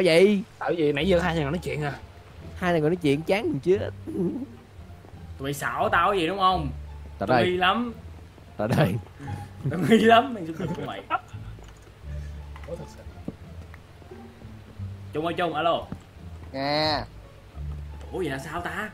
tạo gì Tạo gì nãy giờ hai thằng nói chuyện à. Hai thằng còn nói chuyện chán mình chứ tụi mày xảo tao cái gì đúng không? Tụi đây. nghi lắm. Tại đây. Tụi nghi lắm. Mày giúp tụi mày. Ủa, thật sự. chung ơi chung alo. Nghe ủa vậy là sao ta?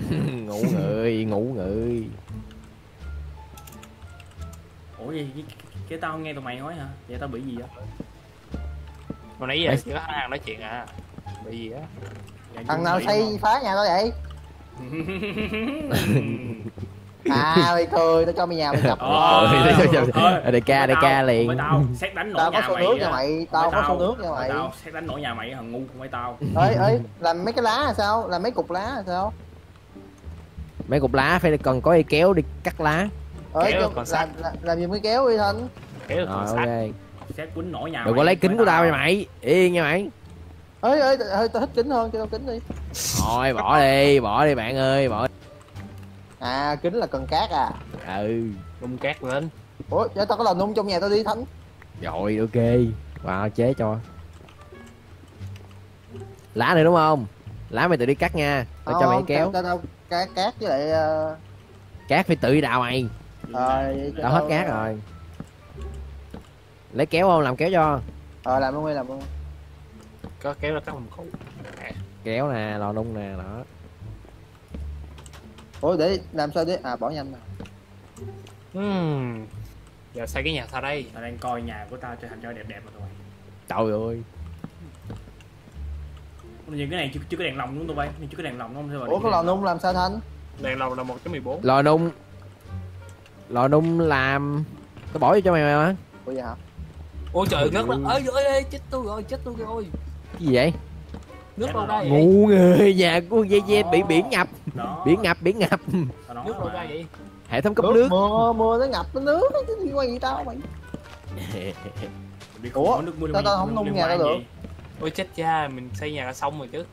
Ngủ người ngủ người. Ủa vậy cái, cái tao nghe tụi mày nói hả? Vậy tao bị gì á Hồi nãy giờ có hai thằng nói chuyện à. Bị gì á? Thằng nào xây phá nhà tao vậy? À mày cười tao cho mày nhà mày chọc. Ờ, ờ, ờ, đại ca, không đại ca liền. tao xét đánh nổ tao có mày nước nha mày tao có số nước nha mày tao xét đánh nổ nhà mày thằng ngu không phải tao. Ơi ơi làm mấy cái lá là sao? Làm mấy cục lá là sao? Mấy cục lá phải cần có cây kéo đi cắt lá. Ơi Kéo cho- còn sắt. làm, làm, làm gì mới kéo đi thanh? Kéo con ok xét quýnh nổ nhà đừng có lấy không kính của tao nha mày. Yên nha mày. Ơi ơi ơi tao thích kính hơn cho tao kính đi. Thôi bỏ đi bỏ đi bạn ơi bỏ à kính là cần cát à. Ừ. Nung cát lên. Ủa cho tao có lò nung trong nhà tao đi thánh. Rồi ok. Vào chế cho. Lá này đúng không? Lá mày tự đi cắt nha. Tao cho mày Không, kéo. tao tao cát cát với lại ờ, cát phải tự đi đào mày. Ờ, cho đào hết tao- cát rồi lấy kéo không? Làm kéo cho. Ờ làm luôn đi làm luôn. Có kéo ra cắt một khúc. Kéo nè lò nung nè đó. Ủa để làm sao để à bỏ nhanh nè. Ừm. Giờ xây cái nhà sao đây. Tao đang coi nhà của tao cho thành cho đẹp đẹp mà tụi mày trời ơi. Nhưng cái này chưa, chưa có đèn lồng đúng không tụi bay? Chưa có đèn lồng đúng không? Ủa cái lò nung làm sao thanh? Đèn lồng là 1.14 lò nung. Lò nung làm tao bỏ vô cho mày mà. Ủa vậy hả Ôi trời ngất đó ơi ơi ơi chết tôi rồi chết tôi rồi. Cái gì vậy? Ngất đâu ra vậy. Ngu người nhà của dê dê bị biển ngập. Đó. Biển ngập biển ngập. Tao Ngất đâu ra vậy. Hệ thống cấp nước mưa mưa nó ngập nó nước cái liên quan gì tao mày. Ủa, nước tao- tao không nung nhà tao được. gì? Ôi chết cha mình xây nhà là xong rồi chứ.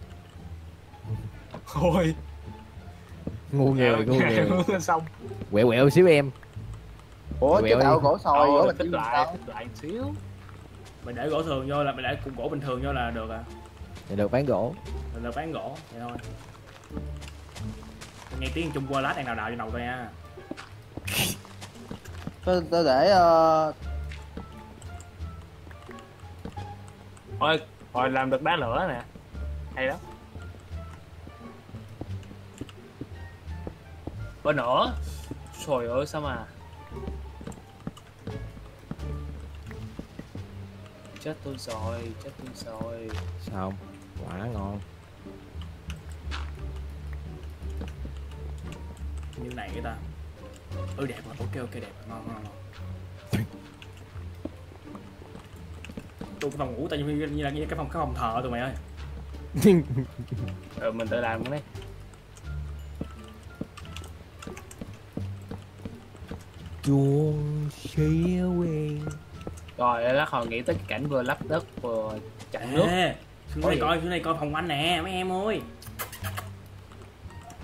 Ôi. Ngu người ngu nhà người là xong. Quẹo quẹo xíu em. Ủa chứ đi. gỗ sồi gỗ Thôi bạch tích lại tích lại xíu mày để gỗ thường vô là mày để cục gỗ bình thường vô là được à. Thì được bán gỗ. Là được bán gỗ vậy thôi. Nghe tiếng Trung Quốc lát đang đào đào trên đầu tôi nha. Tao tao để ờ, Ôi Rồi làm được đá lửa nè. Hay đó Bên nữa Trời ơi sao mà Chết tôi rồi Chết tôi rồi. Sao quả ngon. Như này người ta. Ừ đẹp rồi. Ok ok đẹp. Ngon ngon ngon. Tôi cái phòng ngủ tao như, như là như cái phòng cái phòng thờ tụi mày ơi. Rồi mình tự làm cái đấy. Chuông xía quen Rồi lát hồi nghĩ tới cái cảnh vừa lắp đất vừa chặn nước. Ê, xuống Có gì? coi xuống đây coi phòng anh nè mấy em ơi.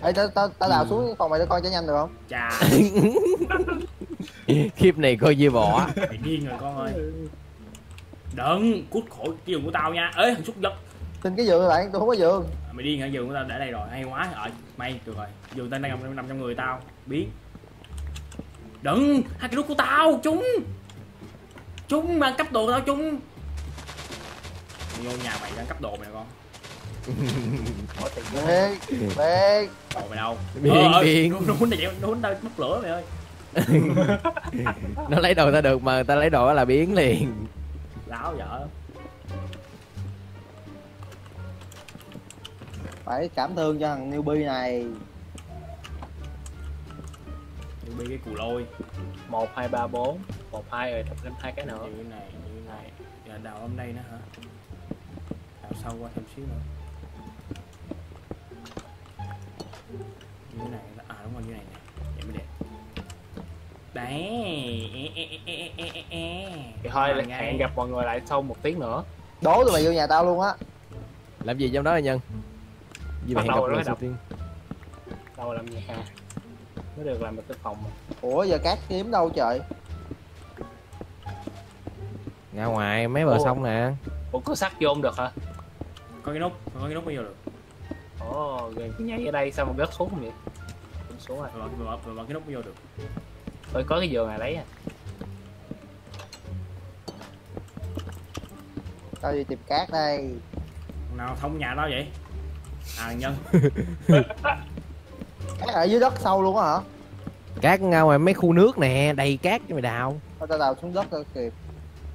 Ê, tao tao tao đào xuống phòng mày tao coi cho nhanh được không? Chà. Khiếp này coi như bỏ. Mày điên rồi con ơi. Đừng cút khỏi cái giường của tao nha. Ê thằng xúc vật xin cái giường bạn? Tôi không có giường. À, mày điên hả? Giường của tao để đây rồi. Hay quá. Ờ may được rồi. Giường tao đang nằm, nằm trong người tao. Biết. Đừng hai cái nút của tao chúng chúng mang cấp đồ tao chúng. Vô nhà mày đang cấp đồ mày con. Bê bê đồ mày đâu? Biên, Ờ, ờ, biên. nó nó chạy nó tao mất lửa mày ơi. Nó lấy đồ ta được mà ta lấy đồ là biến liền. Láo vợ. Phải cảm thương cho thằng newbie này Bị cái cù lôi. Một hai ba bốn. Một hai rồi thêm hai cái nữa. Như này như này. Giờ đào âm đây nữa hả? Đào sâu qua thêm xíu nữa. Như thế này à đúng rồi như này nè. Vậy mới đẹp. Đấy e, e, e, thì thôi là ngay. hẹn gặp mọi người lại sau một tiếng nữa. Đố tụi mày vô nhà tao luôn á. Làm gì trong đó là nhân? Gì mà Bắt hẹn gặp lần đầu tiên đâu làm nhà mới được làm được cái phòng ủa giờ cát kiếm đâu trời? Ra ngoài mấy bờ Ủa. sông nè. Ủa có sắt vô không được hả? Có cái nút có cái nút mới vô được? Ồ rồi cứ nhảy ở đây sao mà gớt xuống không vậy? Xuống xuống rồi. Vừa bật, vừa bật cái nút mới vô được? Ôi có cái giường này lấy à. Tao đi tìm cát đây. Nào thông nhà tao vậy? À nhân cát ở dưới đất sâu luôn á hả? Cát ngoài mấy khu nước nè đầy cát cho mày đào. Tao tao đào xuống đất tao kịp?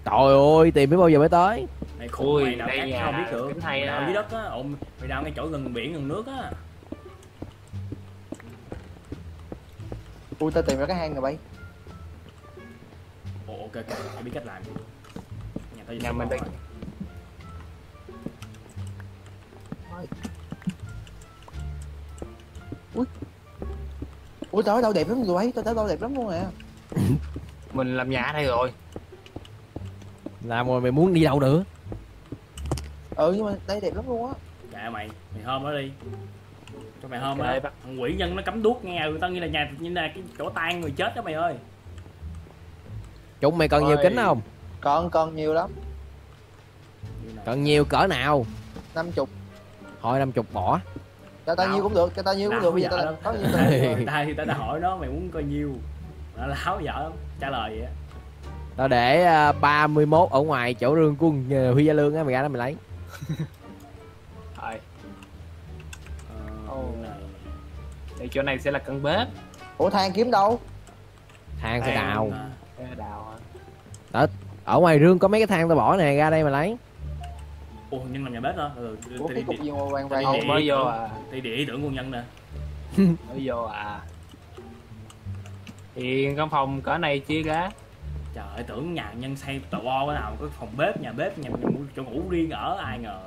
Trời ơi tìm biết bao giờ mới tới. Mày khùng Ui, mày đào đây cát nhà không biết được. mày đào dưới đất á ồ mày đào ngay chỗ gần biển gần nước á. Ui tao tìm ra cái hang rồi bay. Ồ ok ok tao biết cách làm. Nhà tao Nhà mình ui tao ở đâu đẹp lắm rồi bay tao ở đâu đẹp lắm luôn nè mình làm nhà ở đây rồi. Làm rồi mày muốn đi đâu nữa? Ừ nhưng mà đây đẹp lắm luôn á. Dạ mày mày hôm đó đi. Cho mày hôm đây bắt- thằng quỷ nhân nó cắm đuốc nghe ừ, tao nghĩ là nhà như là cái chỗ tan người chết đó mày ơi. Chúng mày cần nhiều Ôi. kính không? Còn còn nhiều lắm. Cần nhiều cỡ nào? Năm chục. Thôi năm chục bỏ cho tao Nào. nhiêu cũng được cho tao nhiêu cũng được bây giờ tao lắm. có nhiêu tao nhiêu rồi. ta thì tao đã hỏi nó mày muốn coi nhiêu nó láo dở lắm trả lời vậy á tao để à, 31 ở ngoài chỗ rương của uh, huy gia lương á mày ra đó mày lấy rồi Ồ. này thì chỗ này sẽ là căn bếp ủa than kiếm đâu than sẽ Than. đào À, Cái đào hả ở ngoài rương có mấy cái than tao bỏ nè ra đây mà lấy ủa nhân làm nhà bếp hả ừ, ủa cái đi cục mà Tao vàng đi Ồ, mới vô à. đi địa tưởng con nhân nè. Mới vô à. Thì căn phòng cỡ này chia ra. Trời ơi tưởng nhà nhân xây tò bo cái nào có phòng bếp nhà bếp nhà, nhà chỗ ngủ riêng ở ai ngờ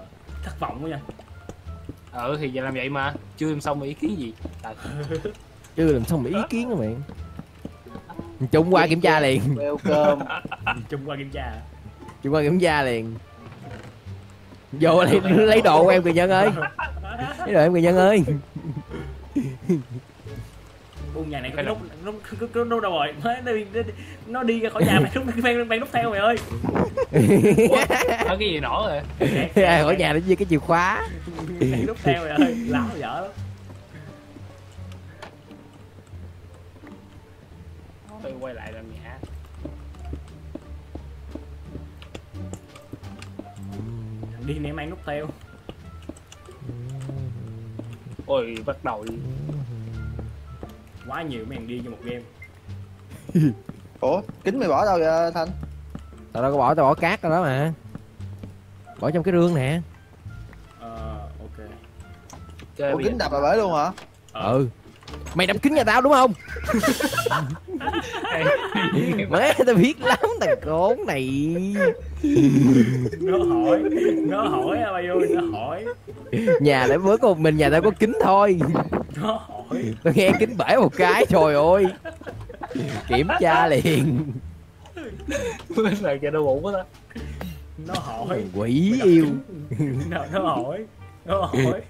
thất vọng quá nha. Ừ thì giờ làm vậy mà chưa làm xong ý kiến gì? Trời, chưa làm xong mày ý kiến đó mày. Chung qua kiểm tra liền. Welcome chung qua kiểm tra. Chung qua kiểm tra liền vô lấy lấy đồ của em người dân ơi. Lấy đồ em người dân ơi. Buông nhà này có cái nút nút nút đâu rồi? Nó đi nó đi ra khỏi nhà mày nút mang mang nút theo mày ơi. Có cái gì nổ rồi? Ở nhà nó chia cái chìa khóa. Nút theo mày ơi láo dở lắm. Tôi quay lại làm nhà đi nè mang nút theo. Ôi bắt đầu đi. Quá nhiều mấy thằng đi cho một game. Ủa kính mày bỏ đâu vậy thanh? Tao đâu có bỏ tao bỏ cát rồi đó mà. Bỏ trong cái rương nè. Ờ ok. Chơi ủa kính đập vào bể luôn hả? Ừ. Mày đập kính nhà tao đúng không má tao biết lắm thằng khốn này. Nó hỏi nó hỏi à bay ơi nó hỏi. Nhà lại mới có một mình nhà tao có kính thôi. Nó hỏi. Tao nghe kính bể một cái trời ơi. Kiểm tra liền. Bên này kìa đau bụng quá đó nó hỏi. Quỷ yêu. Nó, nó hỏi nó hỏi.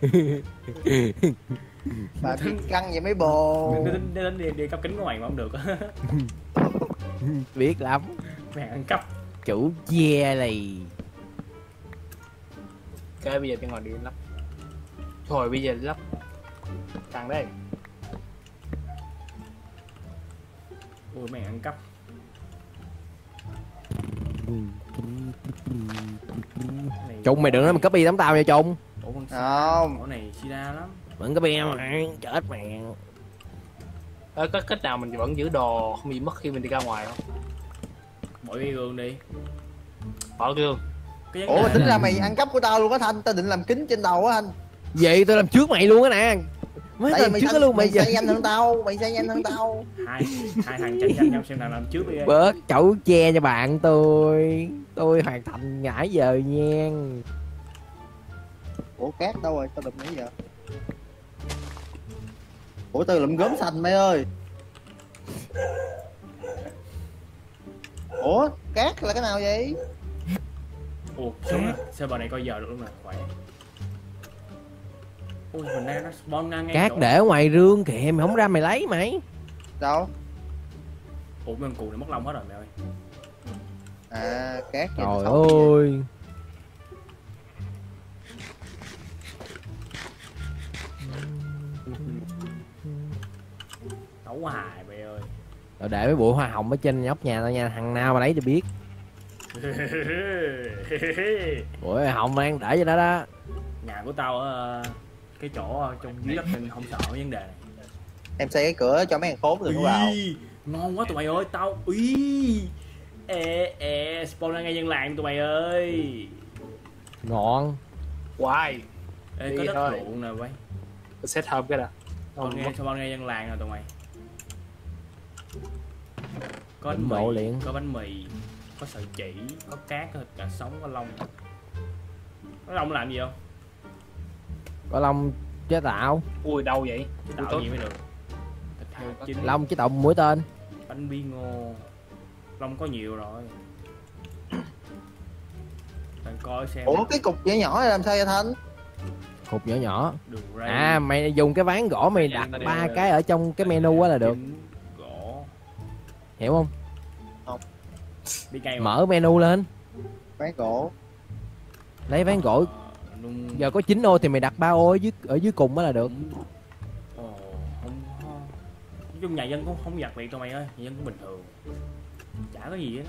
Bà biết căng vậy mấy bồ. Đến đến đi, đi cấp kính của mày mà không được biết lắm. Mày ăn cắp. Chủ che này ok bây giờ tôi ngồi đi lắp. Thôi bây giờ lắp. Thằng đây. Ui mày ăn cắp. Trung mày đừng nói mày copy tấm tao nha con không. này sida lắm. Đừng copy mà chết mẹ Ờ, có cách nào mình vẫn giữ đồ không bị mất khi mình đi ra ngoài không? Bỏ cái gương đi. Bỏ gương. Cái ủa mà tính là- ra mày ăn cắp của tao luôn á thanh. Tao định làm kính trên đầu á anh Vậy tôi làm trước mày luôn á nè Mới tại làm mày trước đó luôn mày mày giờ. xây nhanh hơn tao mày xây nhanh hơn tao. Hai hai thằng tranh tranh nhau xem nào làm trước đi. Bớt chậu che cho bạn tôi. Tôi hoàn thành ngãi giờ nha. Ủa cát đâu rồi tao đụng nãy giờ ủa tao lụm gốm xanh mày ơi. Ủa cát là cái nào vậy? Ủa xuống nè. Server này coi giờ được luôn nè khỏe. Ui mình đang nó spawn ngang ngay Cát chỗ- để ngoài rương kìa mày không ra mày lấy mày. Đâu? Ủa mấy con cù này mất lông hết rồi mày ơi. À cát Trời ơi đấu hài mày ơi. Rồi để mấy bụi hoa hồng ở trên nhóc nhà tao nha thằng nào mà lấy thì biết. Bụi hoa hồng đang để cho đó đó. Nhà của tao ở cái chỗ ờ, trong dưới đất nên không sợ vấn đề này. Em xây cái cửa cho mấy thằng khốn có vào ngon quá tụi mày ơi tao ý ê ê spawn ra ngay dân làng tụi mày ơi. Ngon. Hoài ê có Đi đất thôi. ruộng nè vậy Set up cái đã. Spawn ngay spawn ngay dân làng nè tụi mày có bánh mì liền. có bánh mì có sợi chỉ có cát có thịt cà sống có lông. Có lông làm gì không? Có lông chế tạo. Ui đâu vậy? Ui, tạo gì mới được? Thịt heo chín. Lông chế tạo mũi tên. Bánh bi ngô. Lông có nhiều rồi. Bạn coi xem. Ủa cái cục nhỏ nhỏ này làm sao vậy thanh? Cục nhỏ nhỏ. À mày dùng cái ván gỗ mày đặt ba cái ở trong cái menu á là được hiểu không? Đi cây mà. mở menu lên. Ván gỗ. Lấy ván gỗ. Ờ, giờ có 9 ô thì mày đặt ba ô ở dưới ở dưới cùng á là được. Ồ, không không nói chung nhà dân cũng không giặt việc đâu mày ơi nhà dân cũng bình thường. Chả có gì hết.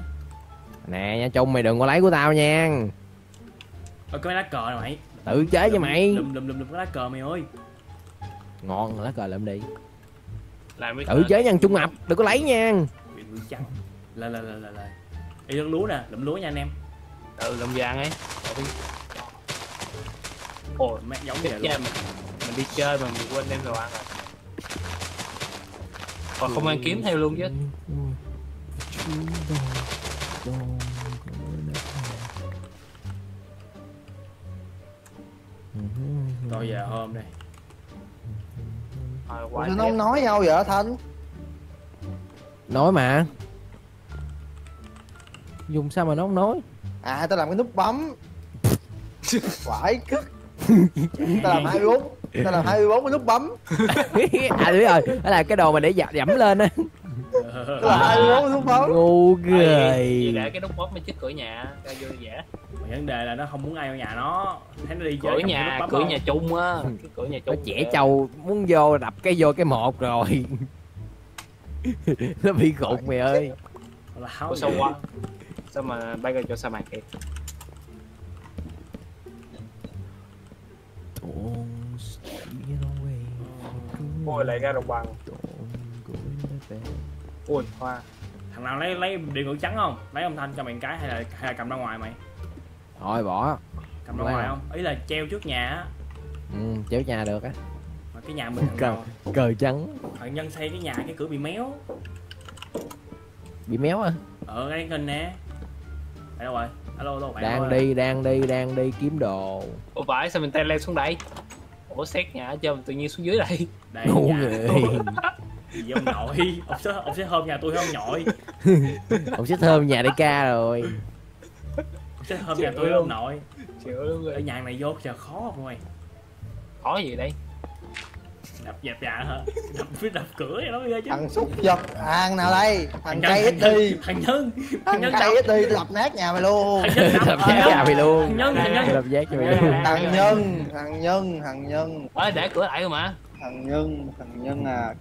Nè nha chung mày đừng có lấy của tao nha. Ơ cái lá cờ này mày. Tự chế cho mày. lùm lùm lùm lùm cái lá cờ mày ơi. Ngon lá cờ lượm đi. Tự chế nha trung ngập đừng có lấy nha bụi trắng lên lên lên lên lên đi lúm lúa nè lụm lúa nha anh em. Ừ làm vàng ấy Ôi mẹ giống vậy luôn. mình Mình đi chơi mà mình quên đem đồ ăn rồi. Còn không ăn kiếm theo luôn chứ. Rồi giờ hôm đây quá sao nó không nói nhau vậy thanh nói mà. Dùng sao mà nó không nói? À tao làm cái nút bấm. Phải cứt tao làm 24 tao làm 24 cái nút bấm. À đúng rồi. Đó là cái đồ mà để dập dẫm lên á. Tao làm 24 cái nút bấm. Ngu ghê để cái nút bóp mới trước cửa nhà ra vô dễ Mà vấn đề là nó không muốn ai vào nhà nó. Thấy nó đi chơi Cửa nhà, nút bấm cửa không? nhà chung á. Cái cửa nhà nó chung trẻ trâu muốn vô đập cái vô cái một rồi nó bị gục mày ơi. Là Ủa sao quá Sao mà bay ra chỗ sa mạc kìa Ôi lại ra đồng bằng. Ui hoa thằng nào lấy lấy điện ngữ trắng không? Lấy ông thanh cho mày cái hay là hay là cầm ra ngoài mày? Thôi bỏ. Cầm ra ngoài không? ý là treo trước nhà á. Ừ, chéo nhà được á cái nhà mình cờ nào cờ trắng. Thằng nhân xây cái nhà cái cửa bị méo. Bị méo à? Ở cái kênh nè. Ở đâu rồi? Alo alo bạn đang đâu đi đang đi đang đi kiếm đồ. Ủa phải sao mình tay leo xuống đây? Ủa xét nhà cho tự nhiên xuống dưới đây. Đây ngu người gì ông nội? Ông sẽ ông sẽ hôm nhà tôi không nội. Ông sẽ thơm nhà để ca rồi. Ông sẽ hôm nhà tôi không nội. Chịu luôn. Ở rồi. Nhà này vô chờ khó không mày Khó gì đây đập dẹp nhà hả? Đập với đập cửa vậy đó ghê chứ. Thằng xúc vật thằng nào đây? Thằng cây ít đi thằng nhân thằng nhân cây ít đi đập nát nhà mày luôn. Thằng nhân đập giác nhà mày luôn. Thằng nhân thằng nhân. đập giác cho mày luôn. thằng nhân thằng nhân thằng nhân. Ôi để cửa lại rồi mà thằng nhân thằng nhân à.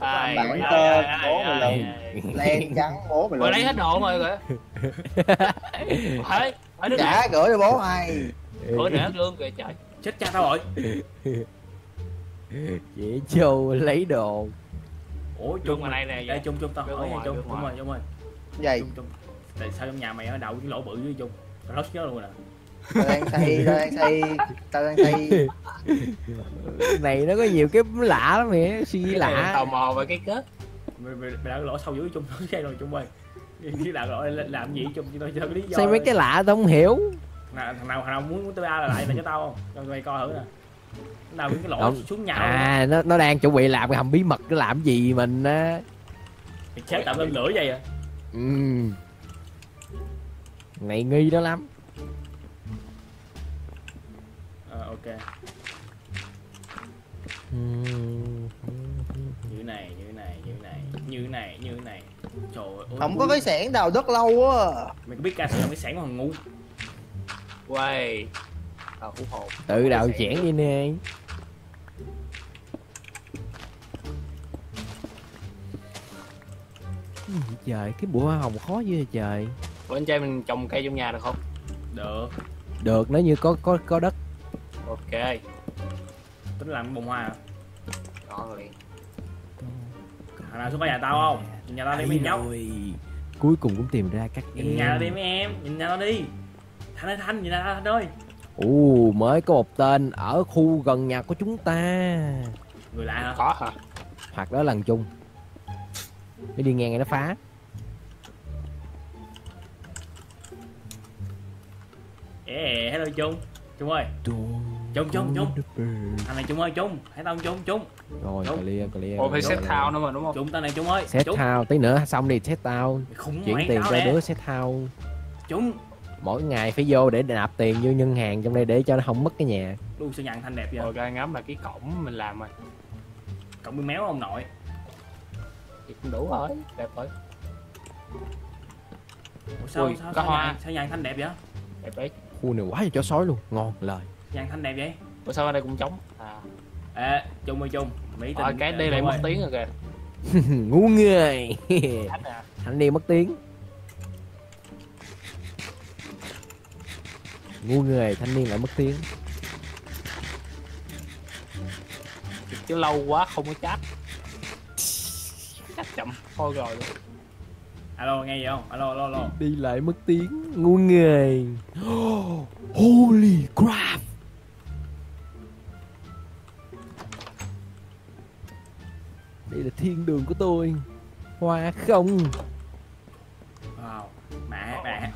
Ai, Bạn ai, tên, bố mày ai. len trắng bố mày Rồi lấy hết đồ rồi kìa. Phải Phải đứa trả cửa cho bố ai. Cửa để hết luôn kìa trời. Chết cha tao rồi dễ châu lấy đồ. Ủa Chung mày này nè đây chung chung tao hỏi chung ngoài. rồi chung rồi vậy chung chung. Tại sao trong nhà mày ở đậu cái lỗ bự dưới chung? Tao lót nhớ luôn nè. Tao đang xây tao đang xây tao đang xây này nó có nhiều cái lạ lắm mẹ suy nghĩ lạ. Tò mò về cái kết. Mày mày mày đã lỗ sâu dưới chung nó rồi chung ơi. Cái đạo lỗ làm làm gì chung? Tôi cho lý do sao mấy cái lạ tao không hiểu. Nào, thằng nào thằng nào muốn tôi ba là lại là cho tao không? Cho mày coi thử nè Nào cái lỗ Không. xuống nhà à nó nó đang chuẩn bị làm cái hầm bí mật nó làm gì mình á? Thì tạm lên lửa vậy à? Ừ. này nghi đó lắm. Ờ, ok. Ừ. như này như này như này như này như này. Trời ơi không có cái xẻng đào đất lâu á mày có biết ca sử dụng cái sản còn ngu? Quay Ờ, tao cũng hồn tự đào chẽn đi nè. Trời cái bụi hoa hồng khó dữ vậy trời. Ủa trai mình trồng cây trong nhà được không? Được. Được nếu như có có có đất. Ok. Tính làm bông hoa à? Có Thằng nào xuống có nhà tao không? Nhìn nhà tao đi mấy nhóc Cuối cùng cũng tìm ra các em Nhìn nhà tao đi mấy em, nhìn nhà tao đi. Thanh ơi Thanh, nhìn nhà tao Thanh ơi ồ mới có một tên ở khu gần nhà của chúng ta. Người lạ hả? Có hả? Hoặc đó là thằng chung nó đi ngang ngay nó phá. Yeah, hello trung. Trung ơi. Chung, chung, chung. thằng này trung ơi trung. Hãy tao trung? Trung. Rồi Chung. clear clear. Ồ phải set thao nữa mà đúng không? Trung tao này trung ơi. Set thao tí nữa xong đi set tao chuyển tiền cho đứa set thao trung mỗi ngày phải vô để nạp tiền vô ngân hàng trong đây để cho nó không mất cái nhà. Luôn sẽ nhận thanh đẹp vậy? Rồi ra ngắm là cái cổng mình làm rồi. Cộng bị méo ông nội. Thì cũng đủ rồi đẹp rồi. Ủa sao Ui, sao có sao hoa. nhận, sao nhận thanh đẹp vậy? Đẹp đấy. Khu này quá chó sói luôn ngon lời. Nhận thanh đẹp vậy? Ủa sao ở đây cũng trống? À. Ê trung ơi trung mỹ rồi cái đi lại mất tiếng rồi kìa. Ngu người Khách à. Thanh niên mất tiếng ngu người thanh niên lại mất tiếng. Chứ lâu quá không có chat. Chat chậm thôi rồi luôn. Alo nghe gì không? Alo alo alo. Đi lại mất tiếng ngu người. Holy crap. Đây là thiên đường của tôi. Hoa không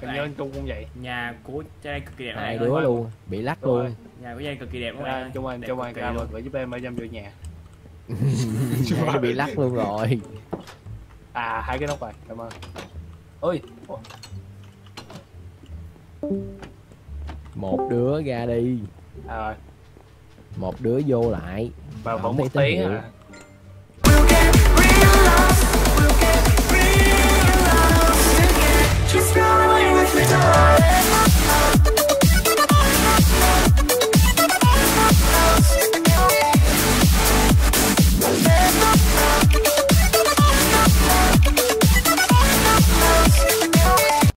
hình như anh trung cũng vậy. Nhà của trai cực kỳ đẹp hai đứa luôn bị lắc luôn. Nhà của trai cực kỳ đẹp ra không trung anh Đẹp trung anh luôn. một gửi giúp em ở dâm vô nhà. Hai bị lắc luôn rồi. À hai cái nóc rồi cảm ơn. Ôi một đứa ra đi. À rồi. Một đứa vô lại. Và vẫn thấy một tiếng à Just run away with me, darling.